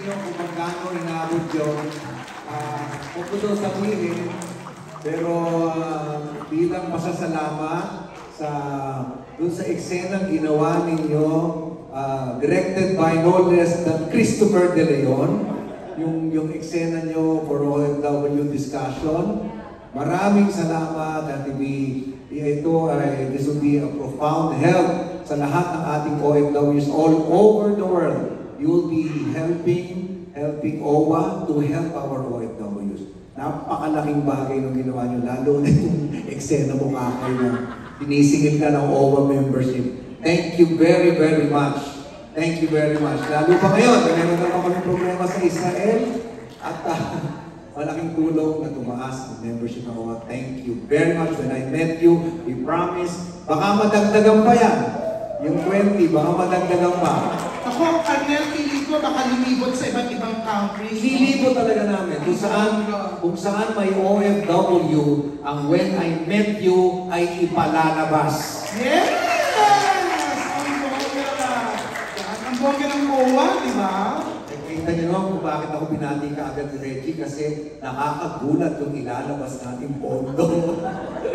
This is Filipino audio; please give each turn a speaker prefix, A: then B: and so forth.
A: inyo kung magkano inabot yun. Uh, huwag ko daw sabihin, pero uh, bilang pasasalamat sa dun sa eksenang ginawa ninyo, uh, directed by no less than Christopher De Leon, yung, yung eksena nyo for OFW discussion. Maraming salamat at ibi, ito ay this will be a profound help sa lahat ng ating OFWs all over the world. You will be helping helping OWA to help our OFWs. Napakalaking bagay ng ginawa nyo, lalo na itong eksena mo kakay na sinisingil ka ng OWA membership. Thank you very, very much. Thank you very much. Lalo pa ngayon, meron naman kami problema sa Israel at uh, malaking tulong na tumaas ang membership ng OWA. Thank you very much. When I met you, we promised, baka madagdagan pa yan. Yung 20, baka madagdagan pa.
B: Ako, Arnel, feeling ko baka lumibot sa iba't ibang countries.
A: Nilibo talaga namin kung saan, kung saan may OFW, ang when I met you ay ipalalabas.
B: Yes! Ang bongga! Ang bongga ng MOA, di ba?
A: Kita niyo naman kung bakit ako binati ka agad ni Reggie kasi nakakagulat yung ilalabas nating pondo.